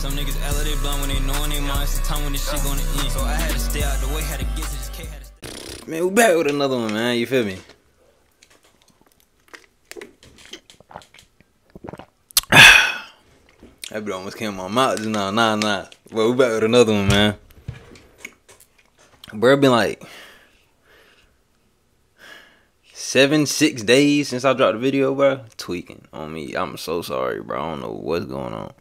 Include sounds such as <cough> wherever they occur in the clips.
Some niggas elevate blunt when they know in their mind. It's the time when this shit gonna end. So I had to stay out the way, had to get to this K, had to stay. Man, we back with another one, man. You feel me? <sighs> that bit almost came on my mouth just now. Nah, nah. But we back with another one, man. Bro, been like seven, six days since I dropped the video, bro. Tweaking on me. I'm so sorry, bro. I don't know what's going on.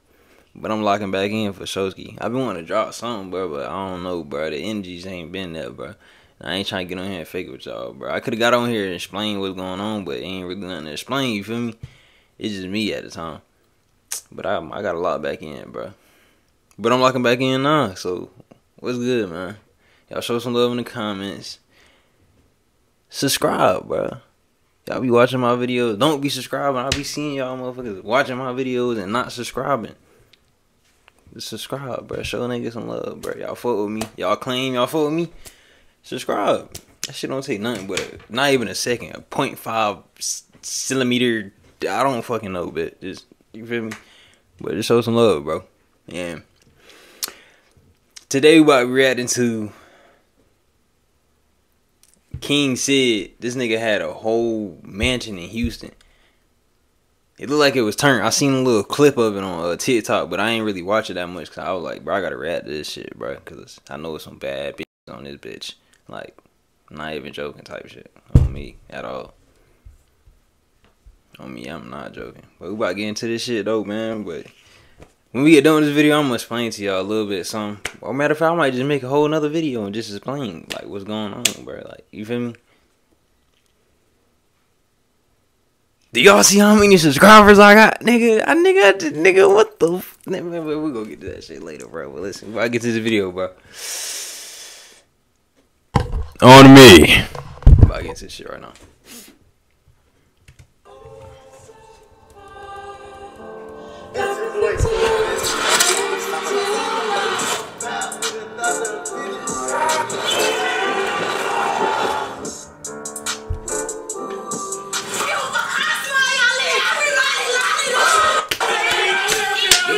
But I'm locking back in for Showski. I've been wanting to drop something, bro, but I don't know, bro. The energies ain't been there, bro. I ain't trying to get on here and fake it with y'all, bro. I could have got on here and explained what's going on, but ain't really nothing to explain, you feel me? It's just me at the time. But I, I got a lot back in, bro. But I'm locking back in now, so what's good, man? Y'all show some love in the comments. Subscribe, bro. Y'all be watching my videos. Don't be subscribing. I'll be seeing y'all motherfuckers watching my videos and not subscribing. Subscribe, bro. Show niggas some love, bro. Y'all fuck with me. Y'all claim y'all fuck with me. Subscribe. That shit don't take nothing but a, not even a second. A 0.5 centimeter. I don't fucking know, but just you feel me. But just show some love, bro. Yeah. Today we about reacting to King Cid this nigga had a whole mansion in Houston. It looked like it was turned. I seen a little clip of it on uh, TikTok, but I ain't really watch it that much because I was like, bro, I gotta react to this shit, bro, because I know it's some bad bitches on this bitch. Like, not even joking type shit on me at all. On me, I'm not joking. But we about to get into this shit though, man. But when we get done with this video, I'm gonna explain to y'all a little bit some. Or matter of fact, I might just make a whole another video and just explain like what's going on, bro. Like, you feel me? Do y'all see how many subscribers I got, nigga? I nigga, I just, nigga, what the? F- we gonna get to that shit later, bro. But listen, before I get to the video, bro. On me. I'm about to get into this shit right now.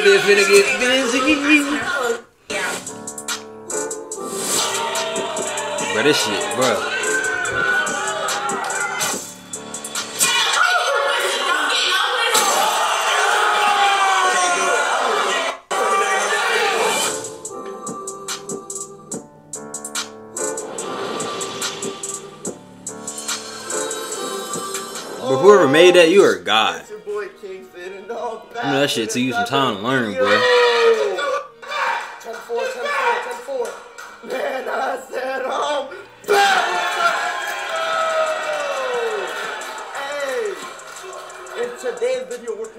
This bitch finna get busy. Bro, this shit, bro. But whoever made that, you are a god. Your boy King Cid and dog. You know that shit took you some time to learn, bro. 10 4, 10 4, 10 4. Man, I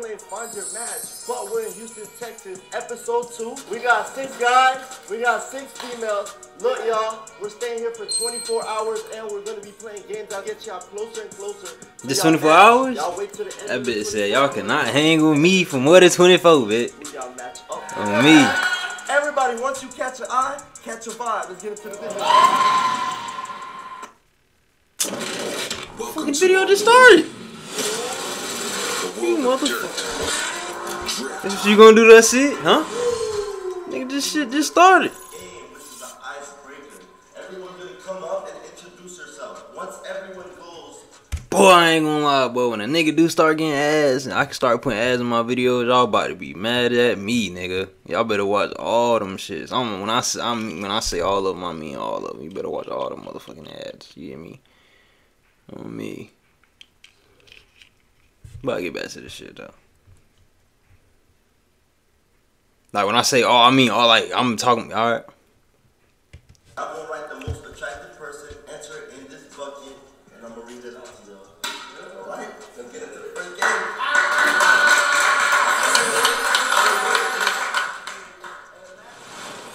playing Find Your Match, but we're in Houston, Texas, episode 2. We got six guys, we got six females. Look, y'all, we're staying here for 24 hours and we're gonna be playing games. I'll get y'all closer and closer. to Just 24 match. hours? Y'all wait till the end. That bitch said y'all cannot hang with me for more than 24, bitch. Y'all match up. On me. Everybody, once you catch an eye, catch a vibe. Let's get into the video. Fucking video just started. You motherfucker. That's what you gonna do that shit, huh? Nigga, this shit just started. This is the icebreaker. Everyone's gonna come up and introduce herself. Once everyone goes, Boy, I ain't gonna lie, boy. When a nigga do start getting ads, and I can start putting ads in my videos, y'all about to be mad at me, nigga. Y'all better watch all them shits. I'm when I say I'm when I say all of them, I mean all of them. You better watch all them motherfucking ads. You hear me? On me. But I get back to this shit though. Like when I say all, I mean all. Like I'm talking. All right. I'm gonna write the most attractive person, enter in this bucket, and I'm gonna read it out to y'all. Alright? Let's get into the first game.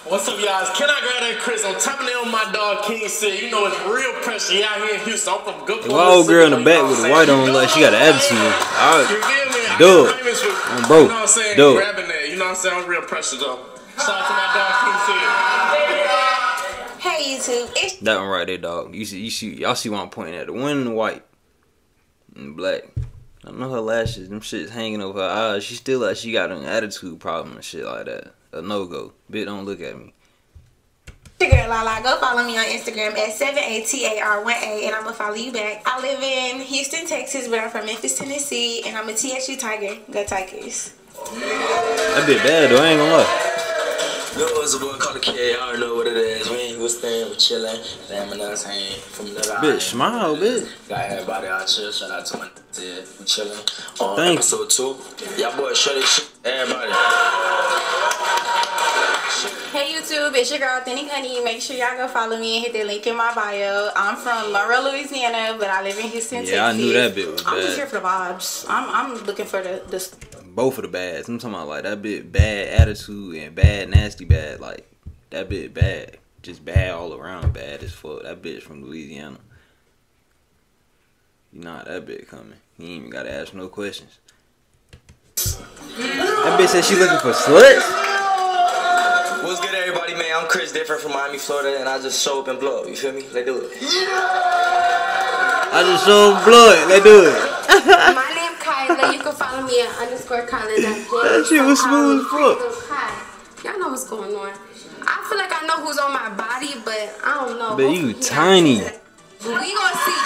What's up, y'all? Can I grab that Chris? I'm tapping in with my dog King Cid. You know it's real pressure out here in Houston. I'm from good. Why old girl in the back with the white on like she got an attitude? You Alright. feel me? I Dub. got famous for- I'm broke. You know what I'm saying? Dub. Grabbing that. You know what I'm saying? I'm real pressure though. Shout out to my dog King Cid. Hey YouTube, it's That one right there, dog. You see, you see, y'all see what I'm pointing at? The one in the white and black. I know her lashes, them shit's hanging over her eyes. She still like she got an attitude problem and shit like that. A no go. Bitch, don't look at me. Your girl Lala, go follow me on Instagram at 7ATAR1A and I'm gonna follow you back. I live in Houston, Texas, but I'm from Memphis, Tennessee, and I'm a TSU Tiger. Go Tigers. That bitch bad though, I ain't gonna lie. Yo, it's a boy called the kid. I already know what it is. We ain't we staying, we chilling. Damn, us hang from the Bitch, smile, bitch. Got everybody out chill. Shout out to my dad. We chilling. On Thank you. episode two. Y'all boys shut this shit. Everybody. Hey YouTube, it's your girl Thinny Honey. Make sure y'all go follow me and hit the link in my bio. I'm from Monroe, Louisiana, but I live in Houston, Yeah, I knew that bit was bad. I'm just here for the vibes. I'm I'm looking for the the Both of the bads. I'm talking about like that bit bad attitude and bad nasty bad. Like that bit bad. Just bad all around bad as fuck. That bitch from Louisiana. You know how that bitch coming. You ain't even gotta ask no questions. That bitch said she looking for sluts? What's good, everybody, man? I'm Chris Different from Miami, Florida, and I just show up and blow up. You feel me? Let's do it. I just showed blood. Let's do it. My name Kyla. You can follow me at underscore Kyla. <laughs> That shit was smooth as fuck. Y'all know what's going on. I feel like I know who's on my body, but I don't know. But you Hopefully, tiny. We gonna see.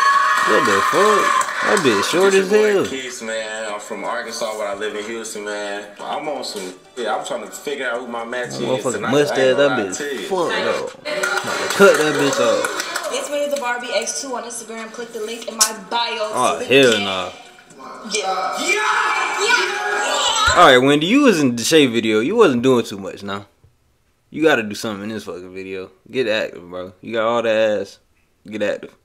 What the fuck? That bitch short as hell. Keith, man. I'm from Arkansas, but I live in Houston, man. I'm on some. Yeah, I'm trying to figure out who my match is. Motherfucking tonight. I mustache, that bitch fuck though. Cut that bitch off. It's me, the Barbie X2 on Instagram. Click the link in my bio. Oh to hell get- no. Yeah. Yeah. Alright, Wendy, you was in the Shay video. You wasn't doing too much now. You gotta do something in this fucking video. Get active, bro. You got all the ass. Get active.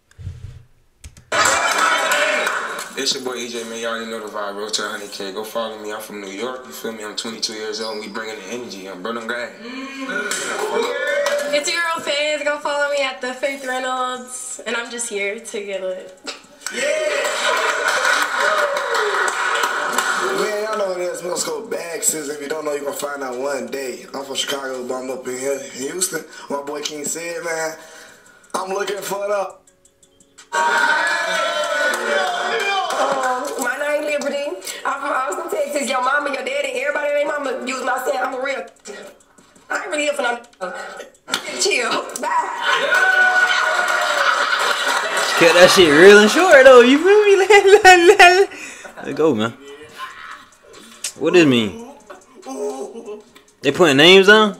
It's your boy EJ, man. Y'all already know the vibe. Road to 100K. Go follow me. I'm from New York. You feel me? I'm 22 years old, and we bringing the energy. I'm Burnham Guy. It's your girl fans. Go follow me at the Faith Reynolds, and I'm just here to get it. Man, y'all know what it is. Let's go back, sis. If you don't know, you're gonna find out one day. I'm from Chicago, but I'm up in here in Houston. My boy King Cid, man, I'm looking for the. Um, my name Liberty. I'm from Austin, Texas. Your mama, your daddy, everybody named mama use my saying I'm a real. I ain't really here for no. Chill. Bye. Kept that shit real and short though. You feel me? <laughs> Let's go, man. What it mean? They putting names on?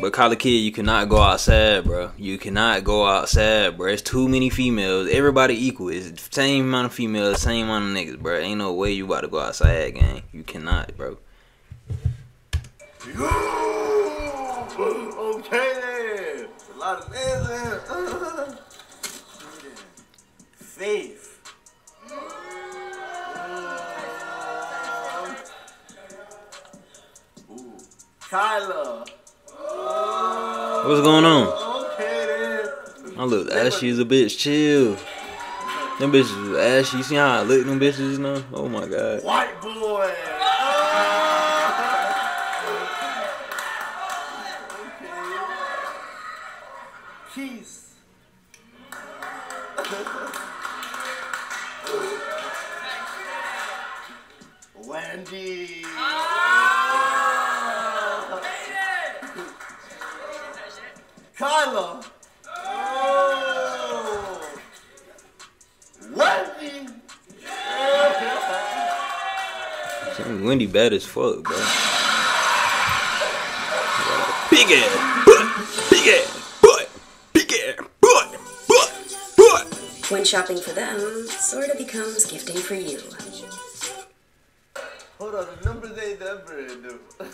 But Collar Kid, you cannot go outside, bro. You cannot go outside, bro. It's too many females. Everybody equal. It's the same amount of females, same amount of niggas, bro. Ain't no way you about to go outside, gang. You cannot, bro. Okay then. A lot of in. <laughs> Faith. Kyla. What's going on? Okay then. I look ashy as a bitch. Chill. Them bitches ashy. You see how I look them bitches now? Oh my god. White boy. <laughs> Keys. <laughs> Wendy. Bad as fuck, bro. Big ass butt. Big ass butt. Big ass butt. Butt. Butt. When shopping for them sort of becomes gifting for you. Hold on, the numbers ain't never do. <laughs>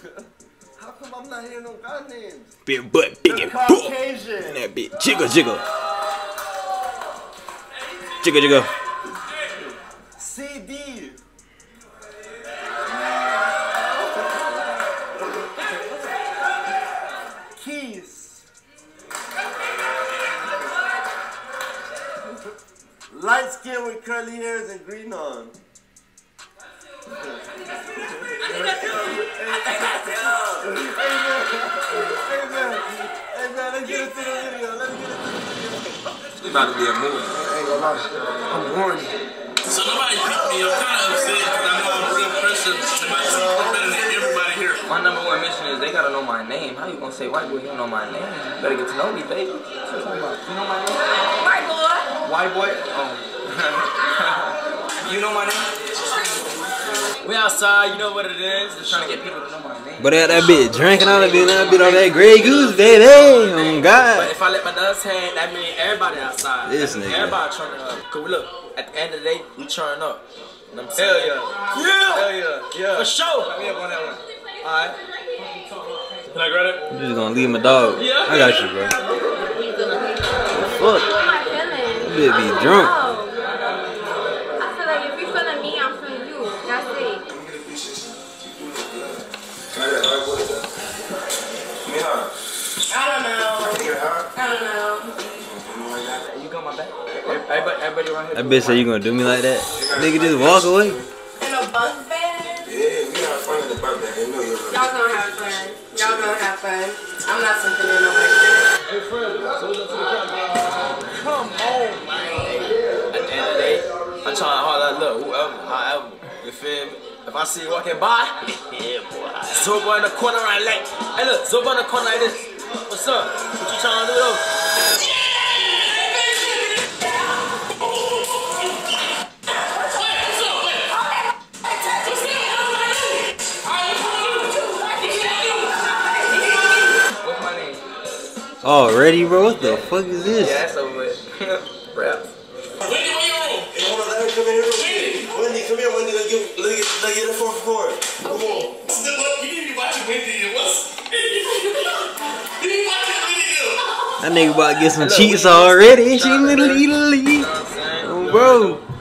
How come I'm not hearing no god names? Big butt. Big The ass butt. Caucasian. That bitch. Jiggle, jiggle. Jiggle, jiggle. White boy? Oh. <laughs> you know my name? We outside, you know what it is. Just trying to get people to know my name. But that, that bitch drinking all that bitch, that bitch on that Grey Goose, baby. Oh But God. if I let my nuts hang, that means everybody outside. This nigga. Everybody turning up. Cause we look, at the end of the day, we turn up. You know what I'm saying? Hell yeah. Yeah. Hell yeah. Yeah. For sure. Let me up on that one. Alright. Can I grab it? I'm just gonna leave my dog. Yeah. I got you, bro. What the Fuck. That bitch be drunk. I feel like if you feeling me, I'm feeling you. That's it. I don't know. I don't know. You got my back? Everybody, everybody around here. That bitch say you gonna do me like that? Nigga, just walk away. In a bunk bed. Yeah, we have fun in the bunk bed. You know you're Y'all gonna have fun. Y'all gonna have fun. I'm not something in nobody. Come trying to hard like, look, whoever, however, you feel me? If I see you walking by, <laughs> yeah, boy. <laughs> Zoba in the corner right like, hey look, Zoba in the corner like this. What's up? What you trying to do though? What's my name? Already, bro? What the fuck is this? Yeah, <laughs> that's over with. Rap. Wendy, hold on, let her come in here real quick. Wendy, come here, Wendy. Let's get, let's get, let's get her phone for it. Come on. You need to be watching Wendy. What's. <laughs> You need to watch that video. That nigga about to get some cheats already. She literally, literally. Oh, bro.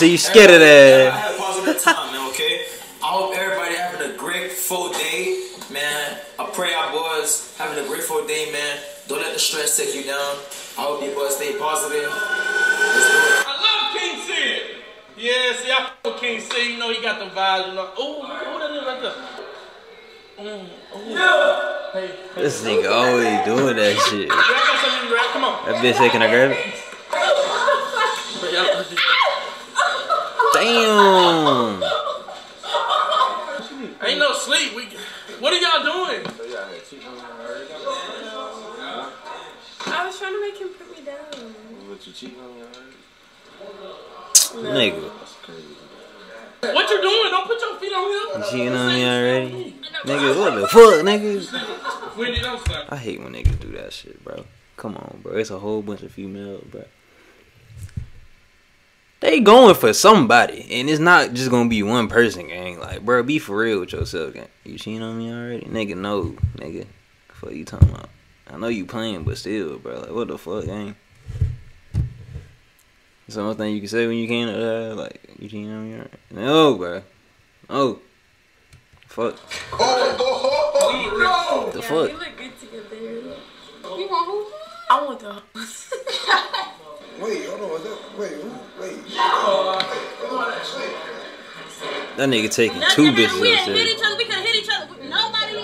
It. That bitch say you scared of I that. had a positive time, man, okay? I hope everybody having a grateful day, man. I pray our boys having a grateful day, man. Don't let the stress take you down. I hope you boys stay positive. Let's do it. I love King Cid. Yeah, see, I f- with King Cid. You know, he got the vibes. You know, ooh, who that is right there? Mm, ooh. Yeah. Hey, hey. This nigga always doing that shit. Yeah, I got something to grab. Come on. That bitch say, can I grab it? But y'all- Damn. Ain't no sleep. We, what are y'all doing? I was trying to make him put me down. Nigga. What you doing? Don't put your feet on him. You cheating on me already? Nigga, what the fuck, nigga? Wendy, don't stop. I hate when niggas do that shit, bro. Come on, bro. It's a whole bunch of females, bro. They going for somebody, and it's not just gonna be one person, gang. Like, bro, be for real with yourself, gang. You cheating on me already, nigga? No, nigga. Fuck you talking about? I know you playing, but still, bro. Like, what the fuck, gang? It's the only thing you can say when you can't, uh, like, you cheating on me already? No, bro. No. Fuck. Oh, The yeah, fuck? You look good together. You want who? I want the <laughs> <laughs> Wait, hold on. Is that, wait, who- wait. That nigga taking two bitches We upstairs. didn't hit each other. We could hit each other. Nobody.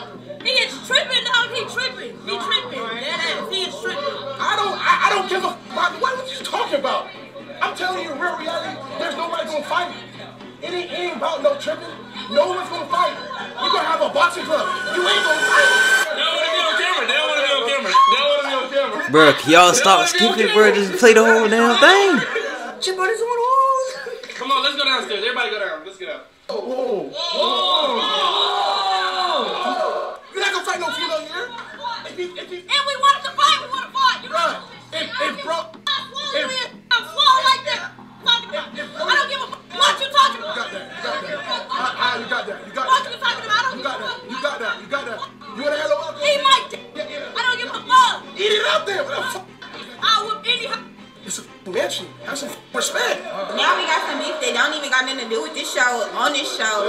He is tripping, dog. He tripping. He tripping. That ass. He is tripping. I don't, I, I don't give a fuck. What are you talking about? I'm telling you, in real reality, there's nobody gonna fight. It ain't, it ain't about no tripping. No one's gonna fight. You gonna have a boxing club. You ain't gonna fight. Camera. They don't want on camera. Bro, can y'all stop skipping, bro? Just play the whole damn thing. Chip on his own horse. Come on, let's go downstairs. Everybody go down. Let's get out. Oh, whoa. Whoa. whoa. You're not gonna fight no female here. If he, if he, And we wanted to fight. We want to fight. You know. Bruh, if, if bro, I'm swole with. I'm swole like that. Talking about. I don't give a fuck what you talking about. you got about. that, you got that. I, I, you got that, you got What that. you talking about? I don't You give a got that, fuck. you Get it out there. What I any. It's a mansion. Have some respect. Now we got some beef that don't even got nothing to do with this show, on this show.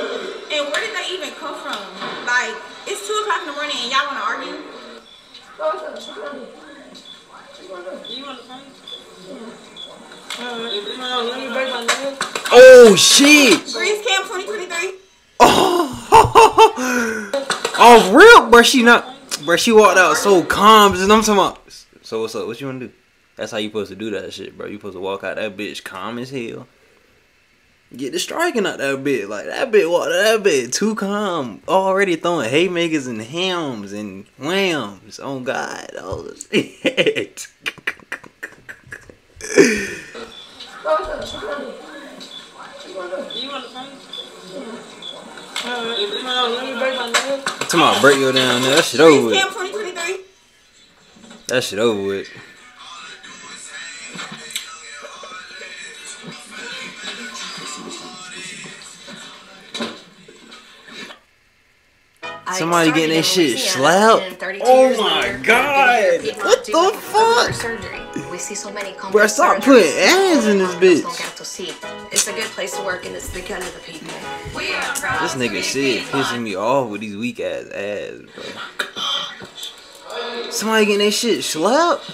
And where did that even come from? Like, it's 2 o'clock in the morning and y'all want to argue? Oh shit! Breeze Cam 2023. Oh, <laughs> oh, real, but she not bro. She walked out so calm, and I'm talking about. So what's up? What you wanna do? That's how you supposed to do that shit, bro. You supposed to walk out that bitch calm as hell. Get the striking out that bitch. Like that bitch walked out that bitch too calm. Already throwing haymakers and hams and whams. On oh, God, oh shit. <laughs> You want to come? Let me break my leg. Talking about break your down there. That shit over with. That shit over with. Somebody getting their shit slapped. Oh my god! What the fuck? Surgery. We see so many Bro, stop putting ads in this bitch. It's a good place to work and it's the kind of the people. This nigga shit pissing me off with these weak ass ads, bro. Somebody getting their shit slapped?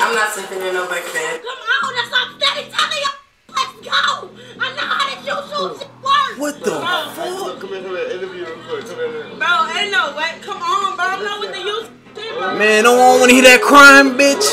I'm not sleeping in no bunk bed. Come on, that's what I'm steady telling you. Let's go. I know how to do shit work. What the fuck? Come in, come in, interview real quick. Come in. Bro, ain't no way. Come on, bro. I'm not with the youth. shit, bro. Man, don't want to hear that crime, bitch.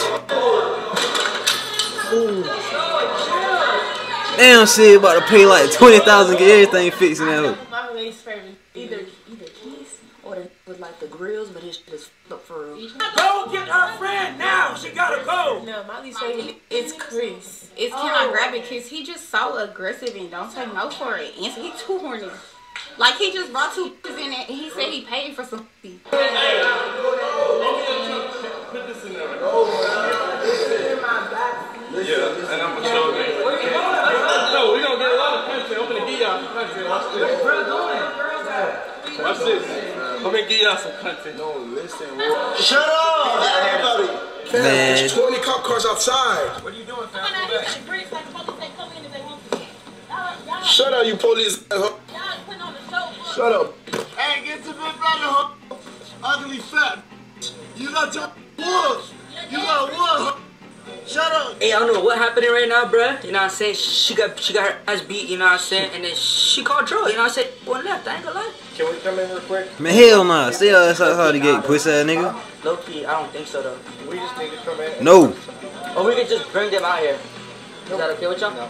Damn, shit about to pay like twenty thousand get everything fixed in that hoe. My least favorite. Either either keys or the, with like the grills, but it's just is f***ed up for real. Go get her friend now. She gotta go. No, my least favorite is Chris. It's can I grab it? Cause he just so aggressive and don't take no for it. And he too horny. Like he just brought two in it and he said he paid for some. Yeah, and I'm gonna show you. No, we gonna get a lot of content. I'm gonna give y'all some content. Watch this. Watch this. I'm gonna give y'all some content. No, listen. Shut up, everybody. Fam, Man. there's 20 cop cars outside. What are you doing, fam? When I hit the like police say, come in if they want to. Y'all, y'all, Shut up, you police. y'all putting on the show. bro. Shut up. Hey, get to big brother, huh? Ugly fat. You got your wolves. You got one, huh? Shut up. Hey, I don't know what happening right now, bruh. You know what I'm saying? She got she got her ass beat, you know what I'm saying? And then she called Troy, you know what I'm saying? One left, I ain't gonna lie. Can we come in real quick? Man, hell nah. Stay ass outside the gate, pussy ass nigga. Low key, I don't think so though. We just need to come in. No. Or we could just bring them out here. Is that okay with y'all? No.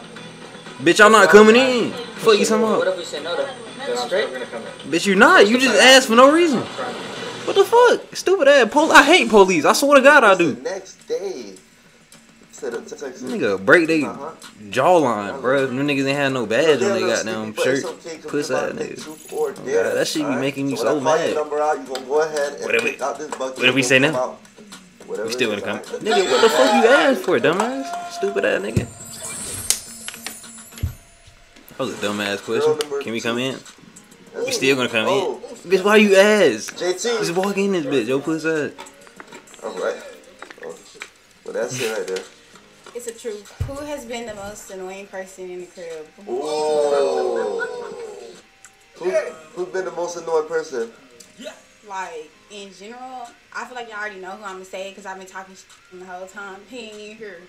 Bitch, I'm not coming in. Fuck you some What up. if we say no though? Straight? Bitch, you not. You just asked for no reason. What the fuck? Stupid ass. Pol- I hate police. I swear to God I do. Next day. Said it to Texas. Nigga, break they jawline, bro. Them niggas ain't had no badge on they goddamn shirt. Puss ass niggas. Oh, God, that shit be making me so mad. Number out, go ahead What if we- out this bucket. what if we say now? no? out. We still gonna come. alright? Nigga, what the fuck you asked for, dumbass? Stupid ass nigga. That was a dumbass question. Can we come in? We still gonna come Oh. in. Bitch, why you ask? JT. Just walk in this bitch, yo puss ass. Alright. Oh, well, that's it right there. It's a truth. Who has been the most annoying person in the crib? Ooh. Who, who's been the most annoying person? Yeah. Like in general, I feel like y'all already know who I'm gonna say because I've been talking the whole time. He ain't even here.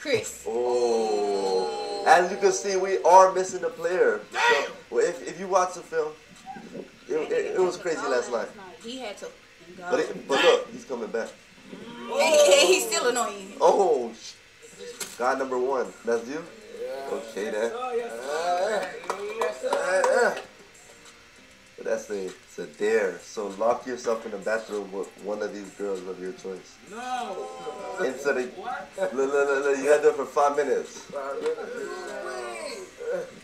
Chris. Oh. As you can see, we are missing a player. So, well, if, if you watch the film, it, it, it was crazy last night. He had to go. But, it, but look, he's coming back. and, and he's still annoying. Oh, sh- guy number one. That's you? Okay, then. Oh, uh, uh, uh. But that's a, it's a dare. So lock yourself in the bathroom with one of these girls of your choice. No. Instead of, look, look, look, look, you gotta do it for five minutes.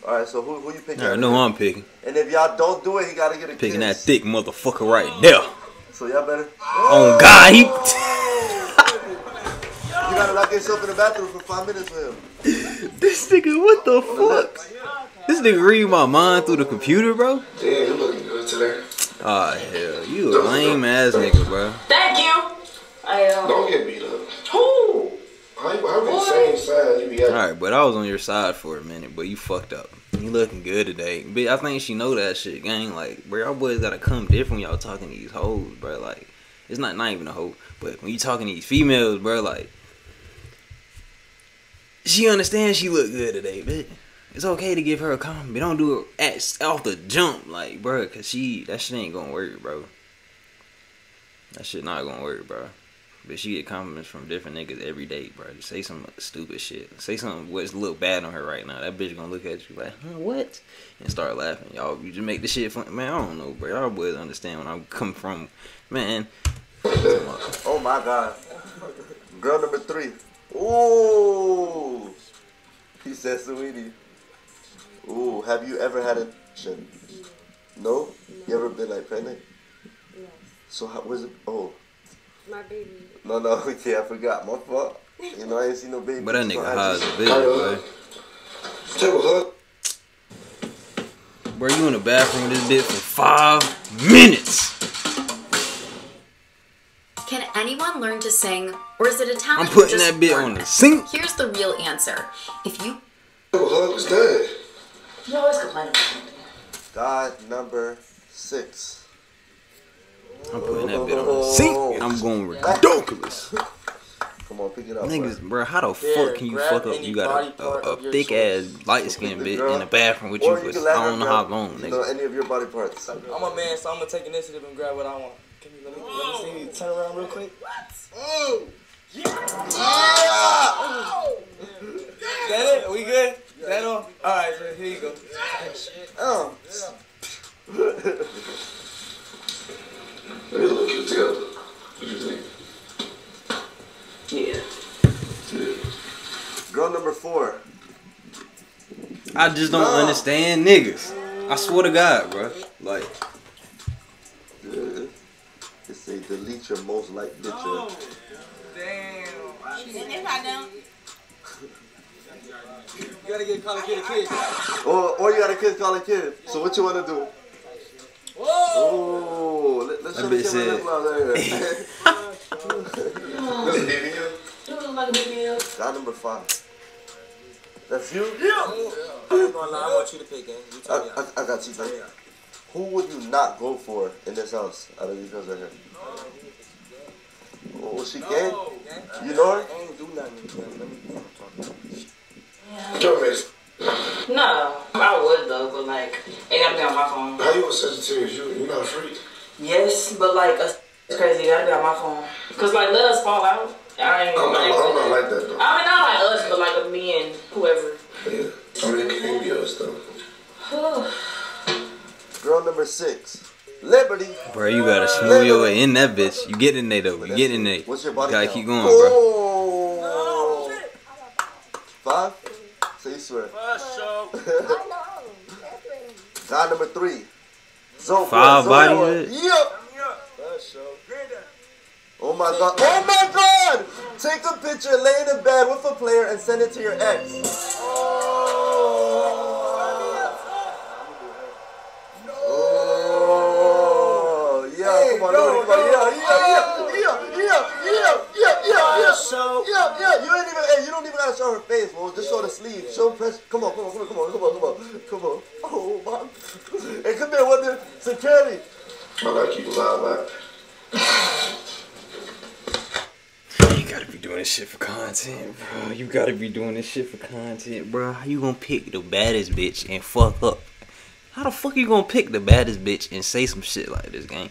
All right, so who who you picking? I already know who I'm picking. And if y'all don't do it, he gotta get a Picking that thick motherfucker right there. So y'all better. Oh God, he. Oh. You gotta lock yourself in the bathroom for five minutes with him. This nigga, what the fuck? This nigga read my mind through the computer, bro. Damn, you looking good today. Ah hell, you a lame ass nigga, bro. Thank you. I um Don't get beat up. Who? How you, how you same size you be All right, but I was on your side for a minute, but you fucked up. You looking good today, but I think she know that shit, gang. Like, bro, y'all boys gotta come different. when Y'all talking to these hoes, bro. Like, it's not not even a hoe, but when you talking to these females, bro, like, she understands she look good today, but it's okay to give her a compliment. Don't do it at, off the jump, like, bro, cause she that shit ain't gonna work, bro. That shit not gonna work, bro. But she get compliments from different niggas every day, bro. Just say some stupid shit. Say something what's look bad on her right now. That bitch gonna look at you like, huh, what? And start laughing. Y'all, you just make the shit fun. Man, I don't know, bro. Y'all boys understand when I'm coming from. Man. Oh my god. Girl number three. Ooh. He said, sweetie. Ooh, have you ever had a chin? No? You ever been like pregnant? Yes. So how was it? Oh. My baby. No, no, <laughs> okay, I forgot. My fault. You know, I ain't seen no baby. But that nigga So I high as a just- bitch, boy. Take a hug. Bro, you in the bathroom with this bitch for five minutes. Can anyone learn to sing, or is it a talent? I'm putting just that bit on the with? sink. Here's the real answer. If you Take a hug. It's dead. you always complain about God number six. I'm putting that bit on the oh. sink and I'm going ridiculous. Come on, pick it up. Niggas, bro, how the Yeah, fuck can you fuck up? You got a, a, a your thick ass light skinned Pick bitch girl. in the bathroom with you you for can let I her don't know how long, You know, nigga. any of your body parts. I'm a man, so I'm gonna take initiative and grab what I want. Can you let me, let me turn around real quick? What? Oh. Is that it? We good? Is that all? Alright, so here you go. Oh. Let me look it together. What you think? Yeah. Girl number four. I just don't No. understand niggas. I swear to God, bro. Like, Yeah. It say delete your most liked picture. Oh, if I don't, You gotta get Colin Kid a kid. Or, or you got a kid calling kid. So what you want to do? Oh, let, let's That show the bitch camera this love there. This is God number five. That's you? I'm gonna lie, I want you to pick, gang. You I, me. I, I got you, man. Who would you not go for in this house out of these girls right here? Oh, she gay? You know her? I ain't do nothing. Let me Joe Mason. No, I would though, but like, it gotta be on my phone. How you a Sagittarius? You, you not a freak? Yes, but like, it's crazy. It gotta be on my phone. Cause like, let us fall out. I ain't. I'm not, I'm not like that though. I mean, not like us, but like a me and whoever. Yeah. I mean, it can be us though. Girl number six. Liberty. bro, you gotta smooth your way in that bitch. You get in there though. You get in there. What's your You body gotta count? keep going, bro. Oh. Five? So you swear. God <laughs> number three. So Five body Yeah. hit? Oh my god. Oh my god! Take a picture, lay in the bed with a player, and send it to your ex. Yeah, yeah, yeah, yeah, you ain't even, hey, you don't even gotta show her face, bro, just show the sleeve, show press, come on, come on, come on, come on, come on, come on, come on, oh, my, hey, come here, what the, security, I like you loud, like. You gotta be doing this shit for content, bro. You gotta be doing this shit for content, bro. How you gonna pick the baddest bitch and fuck up? How the fuck you gonna pick the baddest bitch and say some shit like this, gang?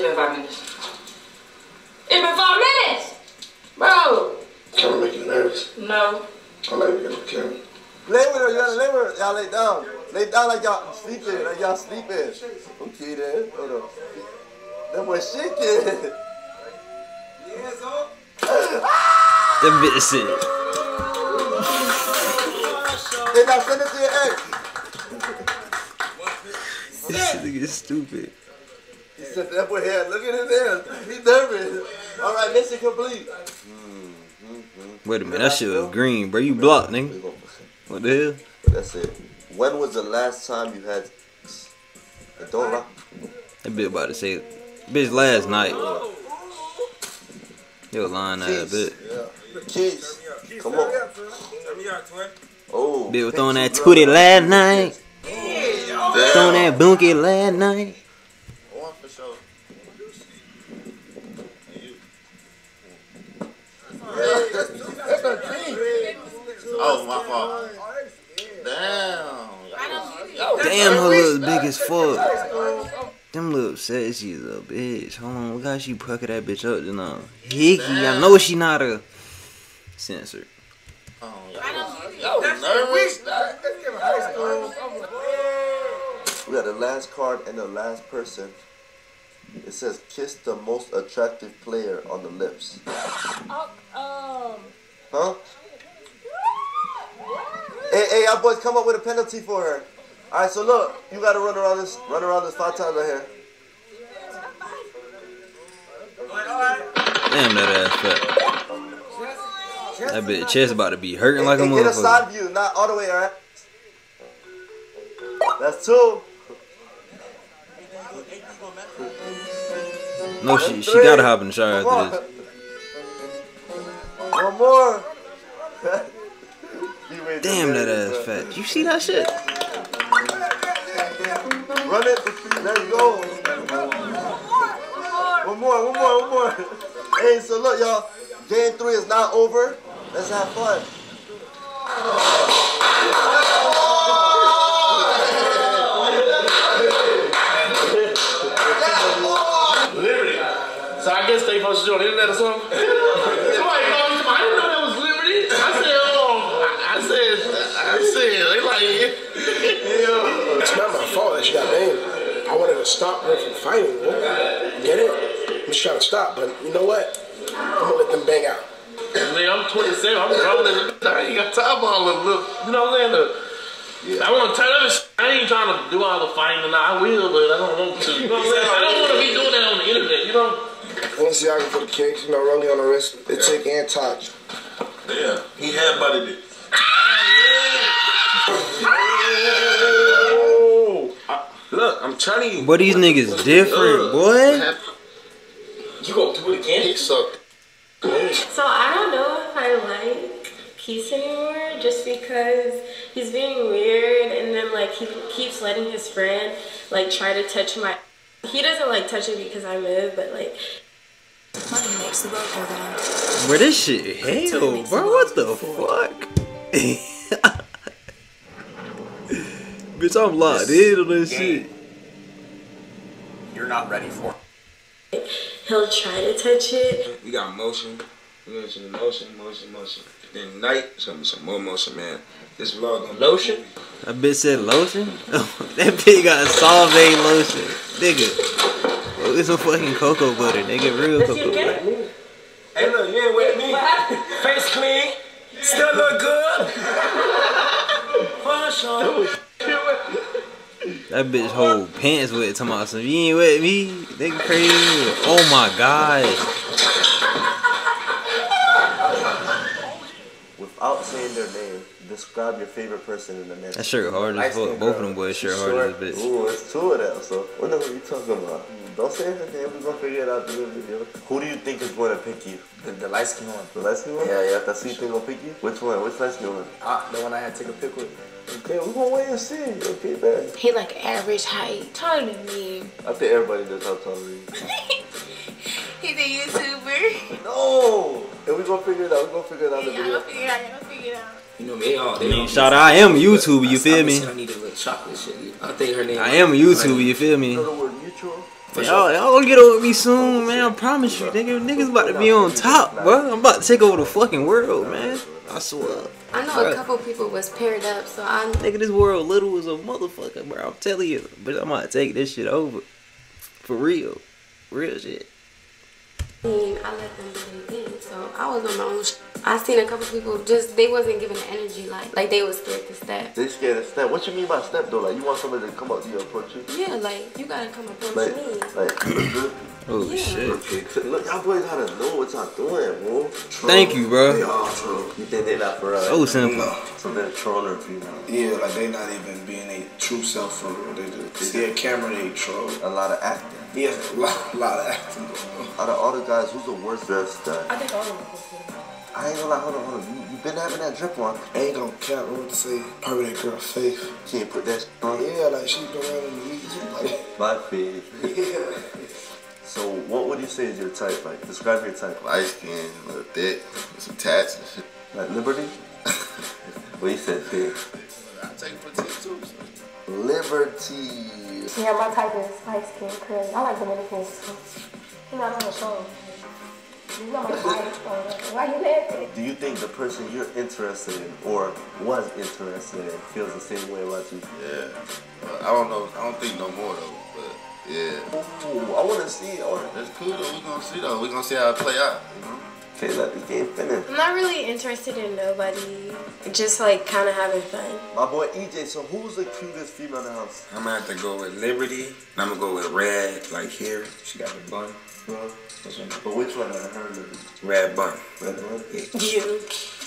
It's been five minutes. It's been five minutes, bro. Camera make you nervous. No. I like being on camera. lay with her, you gotta lay with her, y'all lay down, lay down like y'all sleeping, like y'all sleeping, okay then, hold on, that boy shaking, That bitch said, hey, now send it to your ex, this nigga is stupid. He said that boy here, look at his hands, He's nervous, alright, mission complete, mm-hmm. Wait a minute, that shit was green, bro. You blocked, nigga. What the hell? But that's it. When was the last time you had sex? And don't lie. That bitch about to say, bitch last night. Yo, lying that bit. Keys, come on. Oh, Bitch was throwing that tootie last night. Throwing that bunkie last night. Oh, my fault. Damn. Damn, her lips big as fuck. Them lips said she's a bitch. Hold on, look how she pucker that bitch up just now. Hickey, I know she not a censor. Y'all nervous? We got the last card and the last person. It says kiss the most attractive player on the lips. Um, Huh? Hey, hey, y'all boys come up with a penalty for her. Alright, so look, you gotta run around this run around this five times right here. Damn, that ass fat. That bitch chest about to be hurting like a Hey, get a side view, not all the way, alright? That's two. No, she she gotta hop in the shower after this. One more. <laughs> Damn, that ass fat. You see that shit? Run it. Let's go. One more, one more, one more. Hey, so look, y'all. Game three is not over. Let's have fun. Guess they supposed to do on the internet or something. Somebody called me. I didn't know that was Liberty. I said, oh, I, I said, I said, they like, It's not my fault that she got banned. I wanted to stop her from fighting. Get it? I'm just trying to stop, but you know what? I'm gonna let them bang out. Nigga, I'm 27. I'm grown as a I ain't got time all the look. You know what I'm saying? The, I want to turn up. and I ain't trying to do all the fighting and I will, but I don't want to. You know what I'm saying? I don't want to be doing that on the internet. You know? Balenciaga for the kicks, you know, rolling on the wrist. They take and touch. Yeah, he had butted it. Oh. Oh. Look, I'm telling you. Boy, these niggas different, boy. You go do it again? He sucked. So I don't know if I like Peace anymore just because he's being weird and then like he keeps letting his friend like try to touch my he doesn't like touching me because I move but like makes the road go round. Bro, this shit hell, bro. What the fuck? <laughs> Bitch, I'm locked in on this shit. You're not ready for he'll try to touch it. We got motion. We got some motion, motion, motion. Then night, some some more motion, man. This vlog gonna lotion. That bitch said lotion? <laughs> that bitch got Solvay lotion. Nigga. It's some fucking cocoa butter, nigga. Real cocoa butter. Hey, look, you ain't with me. Face clean. Still look good. For sure. That bitch whole pants wet talking about some, you ain't with me? Nigga crazy. Oh my god. Without saying their name, describe your favorite person in the next. That shirt hard as fuck. Both of them boys shirt hard as a bitch. Ooh, it's two of them. So what the hell are you talking about? Don't say anything. We're gonna figure it out through the video. Who do you think is going to pick you? The, the light skin one. The light skin one? Yeah, yeah. That's who you think gonna pick you? Which one? Which light skin one? Uh, the one I had to take a pic with. Okay, we're gonna wait and see. Okay, man. He like average height, taller than me. I think everybody knows how tall he is. <laughs> He's a YouTuber. No! And we're gonna figure it out. We're gonna figure it out in the Y'all video. gonna figure it out. Y'all gonna figure it out. You know, they all. I They mean, all shout out, I am a YouTuber, you feel me? I need a little chocolate shit. I think her name. I am a YouTuber, you feel me? Y'all, y'all gonna get over me soon, man. I promise you, nigga. Niggas about to be on top, bro. I'm about to take over the fucking world, man. I swear. I know Bruh. a couple people was paired up so I'm. Nigga, this world little as a motherfucker, bro. I'm telling you. But I'm about to take this shit over. For real. Real shit. mean, I let them do their thing. So I was on my own. Sh- I seen a couple people just they wasn't giving the energy like like they was scared to step. They scared to step. What you mean by step though? Like you want somebody to come up to you and approach you? Yeah, like you gotta come approach Like, me. like <clears throat> you look good. Oh shit. Okay, look, y'all boys gotta know what y'all doing, bro. Thank you, bro. They all troll. You think they not for us? So simple. So they're trolling people. Yeah, like they not even being a true self for real. They just see a camera, they troll. A lot of acting. Yeah, <laughs> a lot, a lot of acting. going on. Out of all the guys, who's the worst dressed guy? I think all of them are cool. I ain't gonna lie, hold on, hold on. You, you been having that drip on. I ain't gonna cap what to say. Probably that girl Faith. She ain't put that on. Yeah, like she been around in the weeds. Like, <laughs> My face. So, what would you say is your type? Like, describe your type. Light skin, a little thick, with some tats and shit. Like Liberty? <laughs> well, you said thick. I take petite too. so. Liberty. Yeah, my type is light skin because I like Dominicans too. You know, I'm on the show. You know my type. so Why you laughing? Do you think the person you're interested in or was interested in feels the same way about you? Yeah. I don't know. I don't think no more though. But yeah. Ooh, I want to see. I wanna... Cool though. We gonna see though. We gonna see how it play out. You know. Okay, let the game finish. I'm not really interested in nobody. Just like kind of having fun. My boy EJ, so who's the cutest female in the house? I'm gonna have to go with Liberty. And I'm gonna go with Red, like here. She got the bun. This. But which one of her Liberty? Red bun. Red one? You.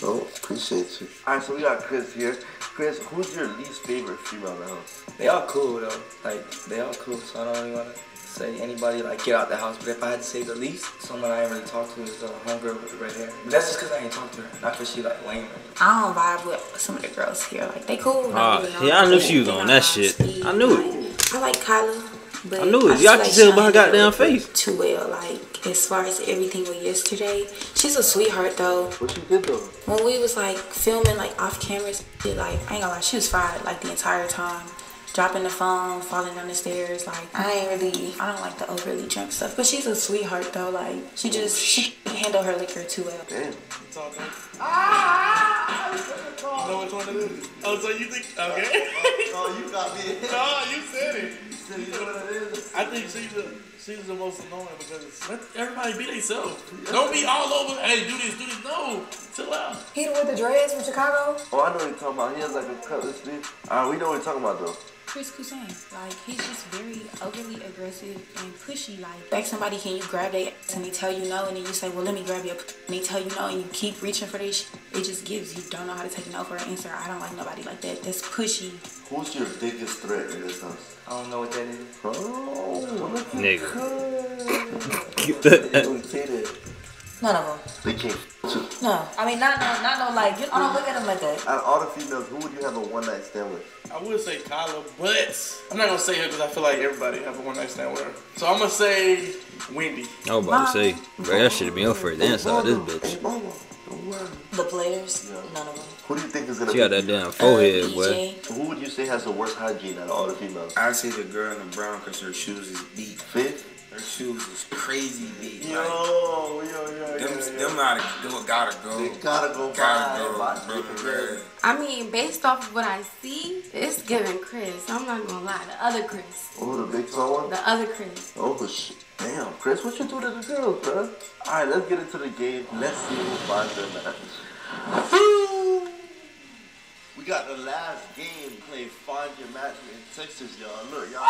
Oh, appreciate you. Alright, so we got Chris here. Chris, who's your least favorite female in the house? They all cool though. Like they all cool, so I don't really wanna say anybody like get out the house. But if I had to say the least, someone I ain't really talked to is the homegirl with the red hair. But that's just cause I ain't talked to her, not cause she like lame. I don't vibe with some of the girls here. Like they cool. like, ah, you know, yeah, I knew they- she was on got that shit. speed, I knew it. I like Kyla. But I knew it. Y'all like can tell she by her don't goddamn face. Too well, like as far as everything with yesterday, she's a sweetheart though. What she did though? When we was like filming like off cameras, she, like I ain't gonna lie, she was fried like the entire time. Dropping the phone, falling down the stairs, like I ain't really, I don't like the overly drunk stuff. But she's a sweetheart though, like she just she can handle her liquor too well. Damn. Ah! You know which one it is? Oh, so you think, okay. Oh, you got me. <laughs> no, you said it. I think she's the, she's the most annoying because let everybody be themselves. Don't be all over, hey, do this, do this. No, chill out. He the with the dreads from Chicago? Oh, I know what you're talking about. He has like a cutlass sleeve. Alright, we know what you're talking about though. Chris Cousin, like he's just very overly aggressive and pushy. Like, like somebody, can you grab their ass and they tell you no, and then you say, well, let me grab your, p-" and they tell you no, and you keep reaching for this. It just gives you don't know how to take no for an answer. I don't like nobody like that. That's pushy. Who's your biggest threat in this house? I don't know what that is. Oh, Nigga. <laughs> None of them. They can't. No, I mean not no, not no like. I don't look at them like that. Out of all the females, who would you have a one night stand with? I would say Kyla, but I'm not gonna say her because I feel like everybody have a one night stand with her. So I'm gonna say Wendy. I was about to say, bro, that should have been your first dance out this bitch. The players, none of them. Who do you think is gonna She got that damn forehead, Uh, boy. Who would you say has the worst hygiene out of all the females? I say the girl in the brown because her shoes is deep. Fit? Her shoes is crazy deep. Yo, like, yo, yo, them, yo, them gotta, them gotta go. They gotta go Gotta by. go, bro, bro. I mean, based off of what I see, it's giving Chris. I'm not gonna lie, the other Chris. Oh, the big tall one? The other Chris. Oh, shit. Damn, Chris, what you do to the girls, bro? Alright, let's get into the game. Let's see who finds their match. We got the last game playing Find Your Match in Texas, y'all. Look, y'all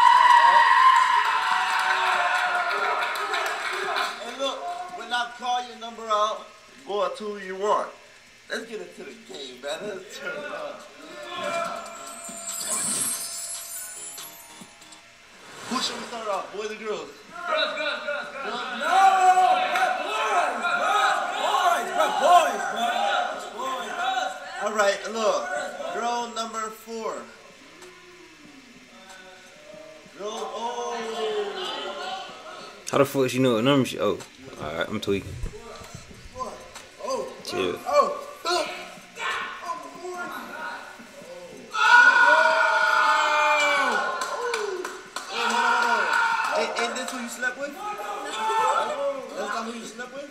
look, when I call your number out, go out to who you want. Let's get into the game, man. Let's turn it up. Who should we start off, boys or girls? Girls, girls, girls, girls. No! All right, look. Girl number four. Girl, oh. How the fuck she know what number she? Oh, all right, I'm tweaking. Oh. Chill. Oh. oh. Hey, ain't this who you slept with? That's not who you slept with?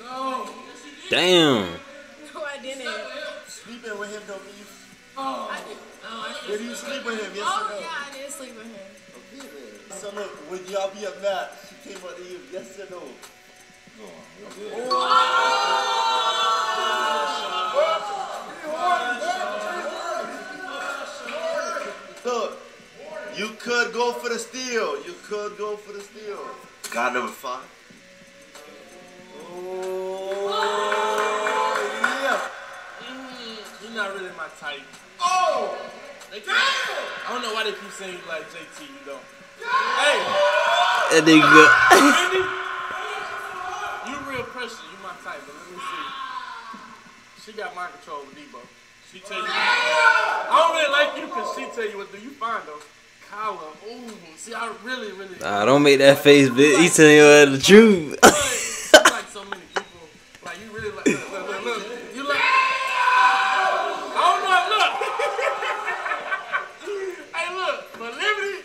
No. Damn. No, I didn't. Sleeping with him don't mean you. Oh. I did. Oh, I Did you sleep with him? Yes oh, or no? yeah, I did sleep with him. So look, when y'all be at match, she came up to you, yes or no? Look, you could go for the steal. You could go for the steal. Guy number five. Mm, You're not really my type. Oh! They keep, I don't know why they keep saying you like JT, you don't. Hey! That nigga. <laughs> You real pressure, you my type, but let me see. She got mind control with Debo. She tell you. I don't really like you because she tell you what do you find though. Kyla, ooh, see, I really, really. Nah, don't make that face, bitch. He telling you the truth. you like so many people. Like you really like. Look, look, look, look. You like. I don't know. Look. hey, look. But Liberty,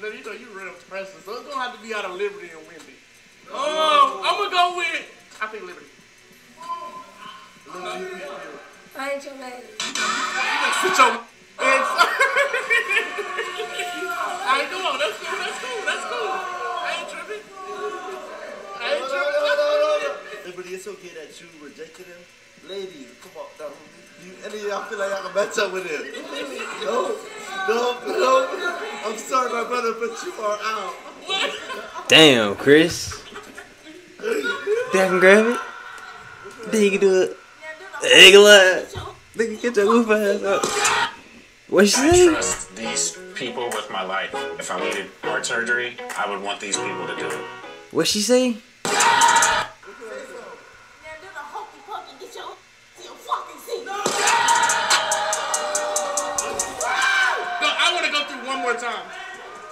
look, you know you real precious, so it's gonna have to be out of Liberty and Wendy. Um, I'm gonna go with. I think Liberty. Look, you pick you. I ain't your man. You gonna sit your ass. Alright, come on. That's cool. That's cool. That's cool. I ain't tripping. I ain't tripping. Liberty, it's okay that you rejected him. Ladies, come on. No, you, any of y'all feel like y'all up with him? No, no, no. I'm sorry, my brother, but you are out. Damn, Chris. Think I can grab it? Think you can do it? Nigga, what? Nigga, get your goof ass up. What she I trust these people with my life. If I needed heart surgery, I would want these people to do it. What she say?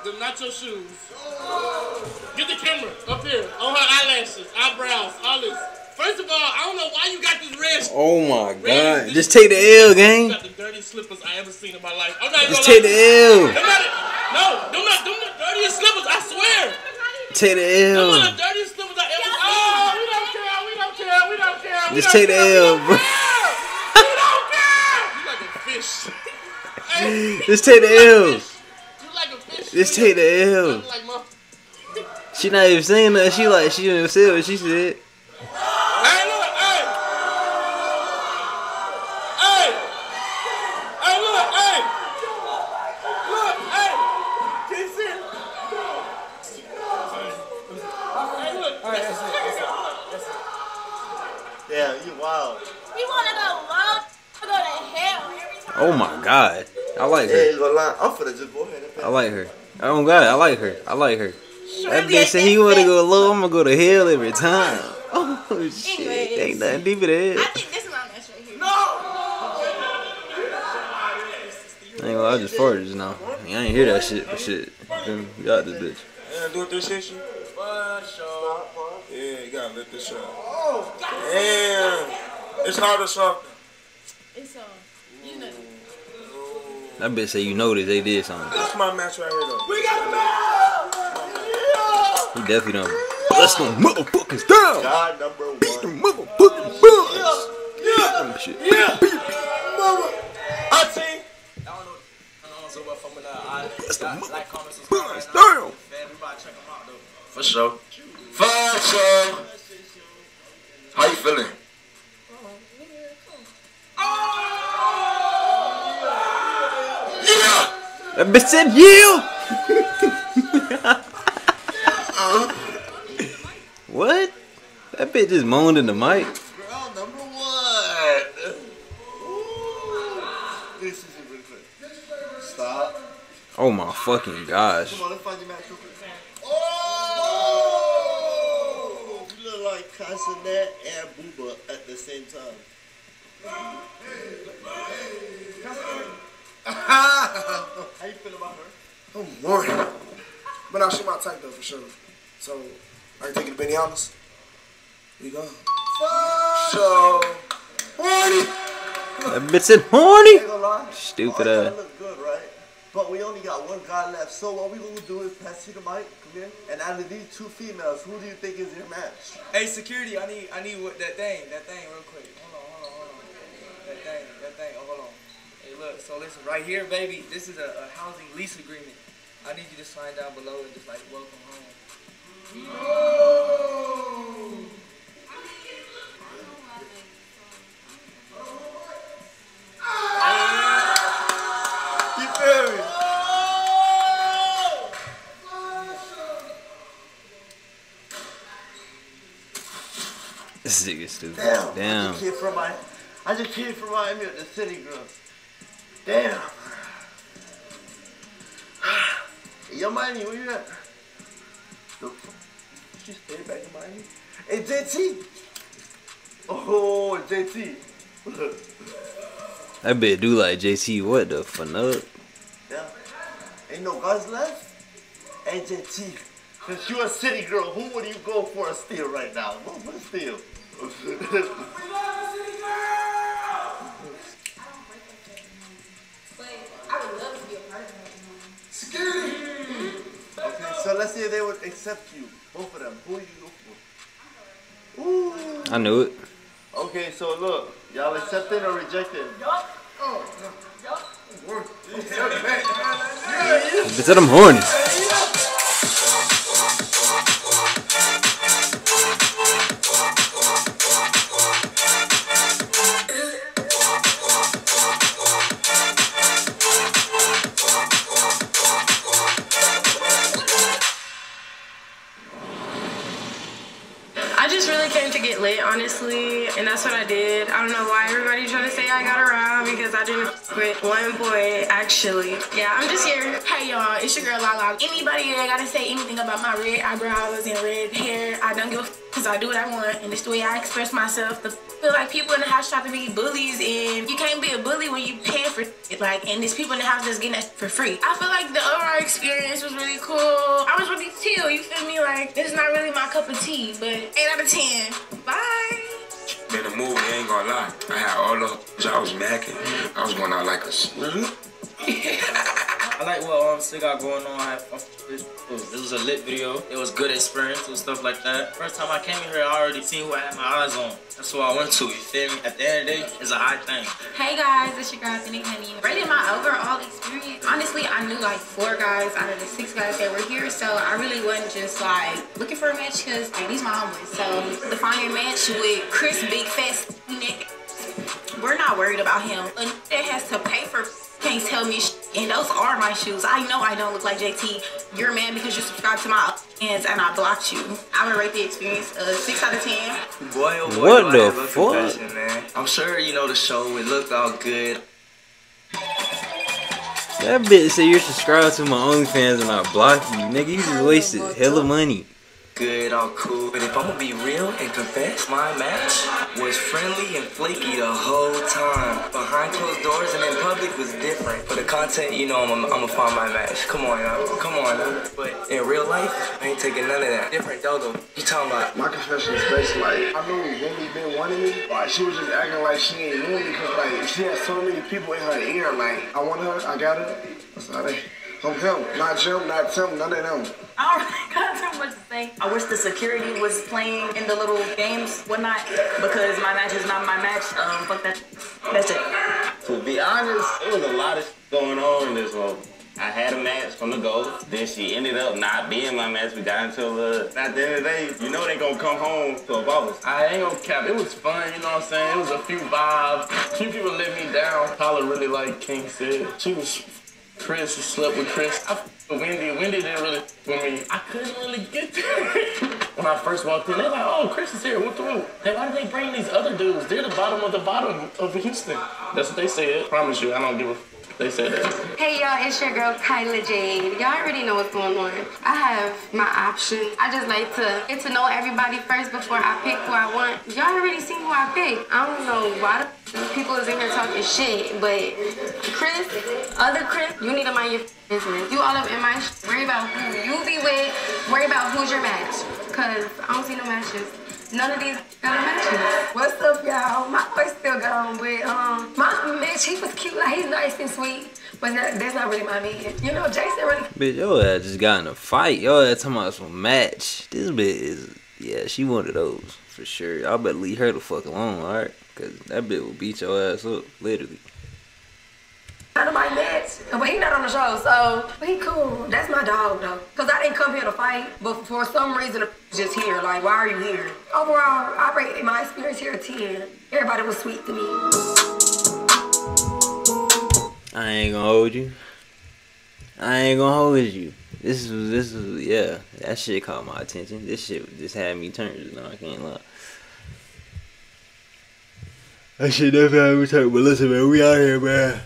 The nacho shoes. Get the camera up here on her eyelashes, eyebrows, all this. First of all, I don't know why you got this red. Oh my god. Just take the L, You gang. got the dirtiest slippers I ever seen in my life. I'm not Just gonna take the lie. L. Them not, no, them not, them the dirtiest slippers. I swear. Take the Them are L. the dirtiest slippers I ever. Oh, we don't care. We don't care. We don't care. We Just don't take the. L, bro. We don't care. You like a fish. Just take the L. Just take the L. Like my. She not even saying that. She like she didn't say what she said. Hey, look, hey! Hey! Hey, look, hey! Look, hey! Can you see it? Hey, look. All right, that's it. That's it. Yeah, you wild. He wanna go wild. low, go to hell every time. Oh my god. I like her. you gonna. I'm finna just go ahead and I like her. Oh god, I like her. I like her. That bitch said he wanna go low, I'm gonna go to hell every time. <laughs> Oh shit. Anyways. Ain't nothing deep in that. I think this is my match right here. I ain't gonna I just farted just now. I ain't hear that shit, but shit. Then we got this bitch. Yeah, do it this shit. Yeah, you gotta lift this shot. Damn. It's hard to soften. It's um, you know. That bitch say you noticed they did something. That's my match right here, though. We got a match! He definitely done. Let's go motherfuckers down. God number one. Beat them motherfucking buns. Beat them shit. Yeah. Beat, beat. Mama. Auntie. I don't know. I don't know so much from I That's the like, like, comment, subscribe buns right now. down. Everybody check them out though. For sure. For sure. How you feeling? Oh, yeah. That bitch said you. what? That bitch just moaned in the mic. Girl number one. Ooh. This is really quick. Stop. Oh my fucking gosh. Come on, let's find your match real quick. Oh! You look like Casanet and Booba at the same time. <laughs> How you feel about her? Oh, morning. But now she my type though for sure. So, are you taking the Benny Almas? We go. So, morning. That bitch said horny. Ain't gonna lie. Stupid All ass. that look good, right? But we only got one guy left. So what we gonna do is pass you the mic, come here, and out of these two females, who do you think is your match? Hey, security, I need, I need what that thing, that thing, real quick. Hold on, hold on, hold on. That thing, that thing. Oh, hold on. Look, so listen, right here, baby, this is a, a housing lease agreement. I need you to sign down below and just like welcome home. Oh. Oh. You feel me? This nigga stupid. Damn. Damn. I just came from my, I just came from Miami at the city girl. Damn. <sighs> Yo, Miami, where you at? The She stayed back in Miami. Hey, JT. Oh, JT. <laughs> That bitch do like JT. What the fuck? yeah. Ain't no guys left. Hey, JT. Since you a city girl, who would you go for a steal right now? Who's for a steal? <laughs> I would love to be a part of that. Mm-hmm. Okay, so let's say they would accept you, both of them. Who would you go for? Ooh. I knew it. Okay, so look, y'all accepted or rejected? Bitch, said I'm horny. I didn't one boy, actually. Yeah, I'm just here. Hey y'all, it's your girl Lala. Anybody that gotta say anything about my red eyebrows and red hair, I don't give a f- cause I do what I want and it's the way I express myself. The feel like people in the house try to be bullies and you can't be a bully when you pay for it. Like, and there's people in the house that's getting that for free. I feel like the overall experience was really cool. I was really chill, you feel me? Like, this is not really my cup of tea, but 8 out of 10. Bye. In the movie, ain't gonna lie. I had all the I was macking. I was going out like a. <laughs> I like what um Sig got going on. I, I, this, this was a lit video. It was good experience and stuff like that. First time I came in here, I already seen who I had my eyes on. That's what I went to. You feel me? At the end of the day, it's a high thing. Hey guys, it's your girl Thinny Honey. Rating my overall experience, honestly, I knew like four guys out of the six guys that were here, so I really wasn't just like looking for a match because like, these my homies. So the find your match with Chris Big Fat Nick, we're not worried about him. A n- that has to pay for can't tell me sh- and those are my shoes. I know I don't look like JT. You're mad because you subscribed to my hands and I blocked you. I would rate the experience a six out of ten. Boy, oh boy, What do the fuck? Man. I'm sure you know the show. It looked all good. That bitch said you're subscribed to my OnlyFans and I blocked you. Nigga, you just wasted hella money. Good, all cool. But if I'm gonna be real and confess, my match was friendly and flaky the whole time. Behind closed doors and in public was different. For the content, you know, I'm, I'm gonna find my match. Come on, y'all. Come on, now. But in real life, I ain't taking none of that. Different, though. You talking about? My confession is basically like I knew Wendy been wanting me, but she was just acting like she ain't knew me because like she had so many people in her ear. Like I want her, I got her. That's how they. From him, not Jim, not Tim, none of them. I don't really <laughs> got too much to say. I wish the security was playing in the little games, whatnot, because my match is not my match. Um, fuck that. That's it. To be honest, it was a lot of going on in this one. I had a match from the go. Then she ended up not being my match. We got into a little. At the end of the day, you know they gonna come home to a bubble. I ain't gonna cap. It was fun, you know what I'm saying? It was a few vibes. A few people let me down. Paula really like King Cid. She was Chris. She slept with Chris. I Wendy. Wendy didn't really with me. I couldn't really get there. <laughs> when I first walked in, they like, oh, Chris is here. What through? Hey, why did they bring these other dudes? They're the bottom of the bottom of Houston. That's what they said. Promise you, I don't give a They that. Hey y'all, it's your girl Kyla Jade. Y'all already know what's going on. I have my options. I just like to get to know everybody first before I pick who I want. Y'all already seen who I picked. I don't know why the people is in here talking shit, but Chris, other Chris, you need to mind your business. You all up in my sh- worry about who you be with, worry about who's your match. Cause I don't see no matches. None of these got no matches. What's up, y'all? My voice still gone, but um, my bitch, he was cute. Like he's nice and sweet, but not, that's not really my man. You know, Jason really. Bitch, yo ass just got in a fight. Yo ass talking about some match. This bitch is, yeah, she one of those for sure. Y'all better leave her the fuck alone, alright? Cause that bitch will beat your ass up, literally. None of my match, but he not on the show, so but he cool. That's my dog though, cause I didn't come here to fight, but for some reason just here. Like, why are you here? Overall, I rate my experience here a ten. Everybody was sweet to me. I ain't gonna hold you. I ain't gonna hold you. This was this was yeah. That shit caught my attention. This shit just had me turned. No, I can't lie. That shit definitely had me turn. But listen, man, we out here, man.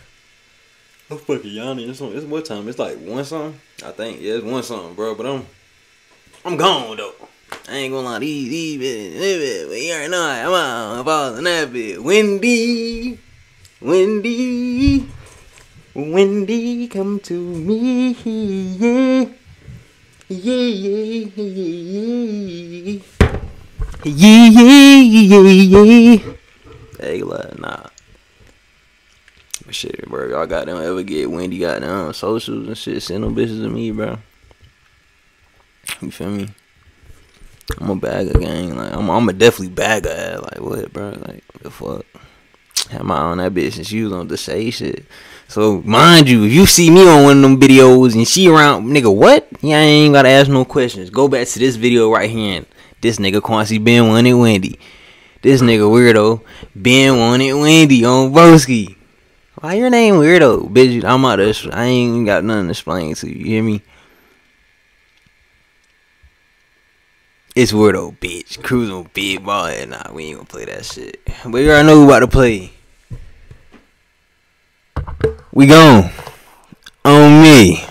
I'm fucking yawning. It's, it's what time? It's like one something. I think. Yeah, it's one something, bro. But I'm, I'm gone though. I ain't gonna lie. These, these, but you already know I'm out. I'm balling that bit. Wendy, Wendy, Wendy, come to me, yeah, yeah, yeah, yeah. Yeah, yeah, yeah, yeah. Hey, like, nah. Shit, bro, y'all got them ever get Wendy got them socials and shit, send them bitches to me, bro. You feel me? I'm a bagger gang, like I'm, I'm a definitely bagger. At, like what, bro? Like the fuck? Had my on that bitch since she was on the say shit. So mind you, if you see me on one of them videos and she around, nigga, what? Yeah, I ain't gotta ask no questions. Go back to this video right here. And this nigga Quincy Ben wanted Wendy. This nigga weirdo Ben wanted Wendy on Broski. Why your name weirdo, bitch? I'm out of. I ain't got nothing to explain to you. You hear me? It's weirdo, bitch. Cruising big ball. And nah, we ain't gonna play that shit. But you already know who about to play. We gone. On me.